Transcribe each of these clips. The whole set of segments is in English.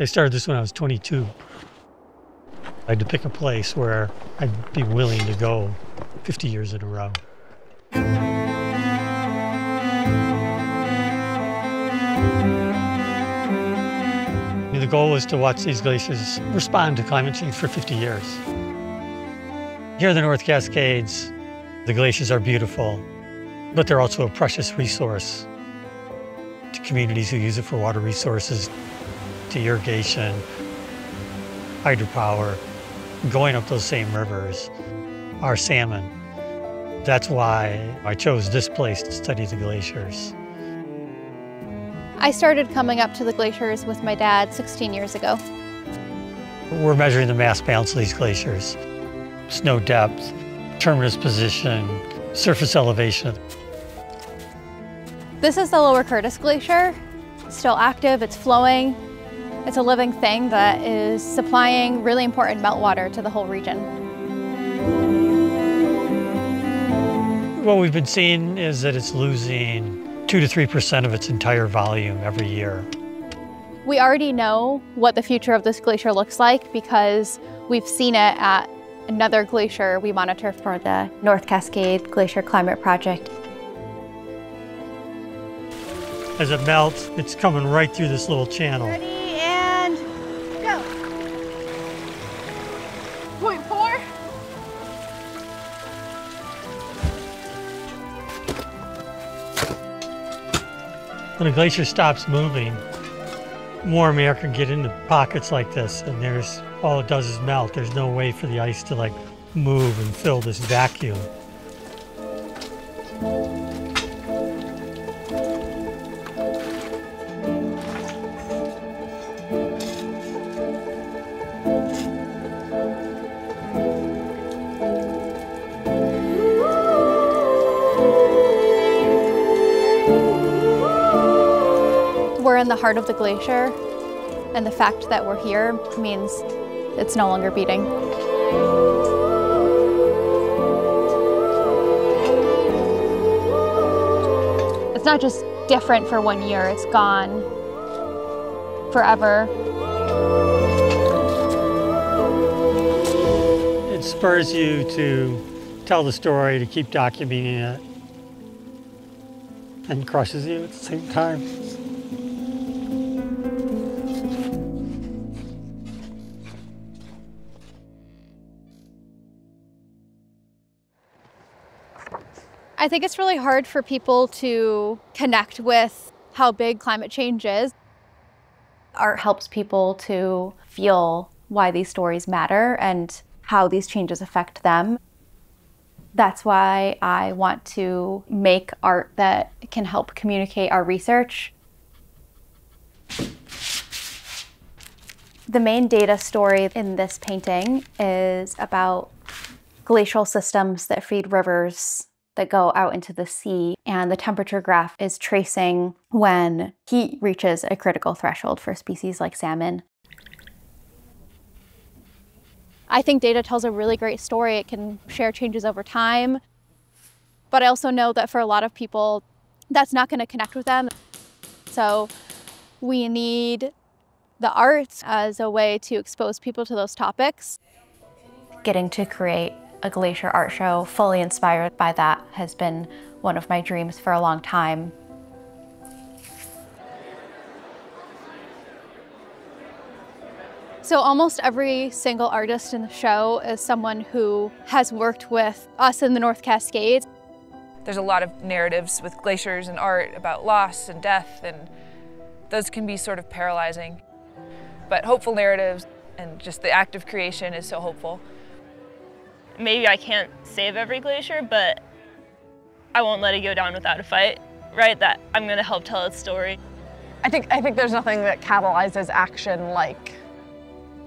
I started this when I was 22. I had to pick a place where I'd be willing to go 50 years in a row. The goal was to watch these glaciers respond to climate change for 50 years. Here in the North Cascades, the glaciers are beautiful, but they're also a precious resource to communities who use it for water resources, to irrigation, hydropower, going up those same rivers, our salmon. That's why I chose this place to study the glaciers. I started coming up to the glaciers with my dad 16 years ago. We're measuring the mass balance of these glaciers, snow depth, terminus position, surface elevation. This is the Lower Curtis Glacier. Still active, it's flowing. It's a living thing that is supplying really important meltwater to the whole region. What we've been seeing is that it's losing 2 to 3% of its entire volume every year. We already know what the future of this glacier looks like because we've seen it at another glacier we monitor for the North Cascade Glacier Climate Project. As it melts, it's coming right through this little channel. When a glacier stops moving, warm air can get into pockets like this, and there's all it does is melt. There's no way for the ice to like move and fill this vacuum. In the heart of the glacier, and the fact that we're here means it's no longer beating. It's not just different for one year, it's gone forever. It spurs you to tell the story, to keep documenting it, and crushes you at the same time. I think it's really hard for people to connect with how big climate change is. Art helps people to feel why these stories matter and how these changes affect them. That's why I want to make art that can help communicate our research. The main data story in this painting is about glacial systems that feed rivers that go out into the sea, and the temperature graph is tracing when heat reaches a critical threshold for species like salmon. I think data tells a really great story. It can share changes over time. But I also know that for a lot of people, that's not going to connect with them. So we need the arts as a way to expose people to those topics. Getting to create a glacier art show fully inspired by that has been one of my dreams for a long time. So almost every single artist in the show is someone who has worked with us in the North Cascades. There's a lot of narratives with glaciers and art about loss and death, and those can be sort of paralyzing. But hopeful narratives and just the act of creation is so hopeful. Maybe I can't save every glacier, but I won't let it go down without a fight, right? That I'm gonna help tell its story. I think, I think there's nothing that catalyzes action like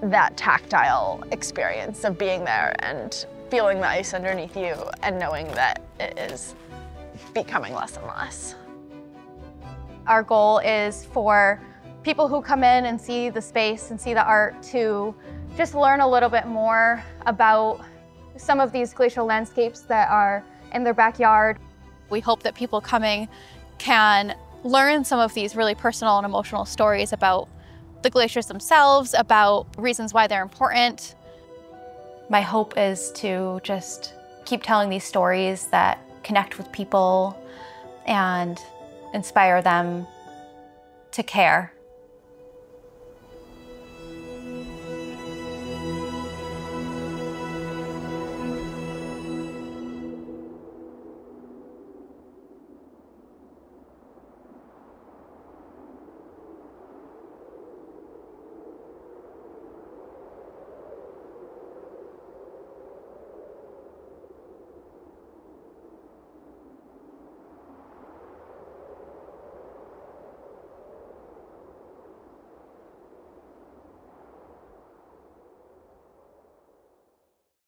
that tactile experience of being there and feeling the ice underneath you and knowing that it is becoming less and less. Our goal is for people who come in and see the space and see the art to just learn a little bit more about some of these glacial landscapes that are in their backyard. We hope that people coming can learn some of these really personal and emotional stories about the glaciers themselves, about reasons why they're important. My hope is to just keep telling these stories that connect with people and inspire them to care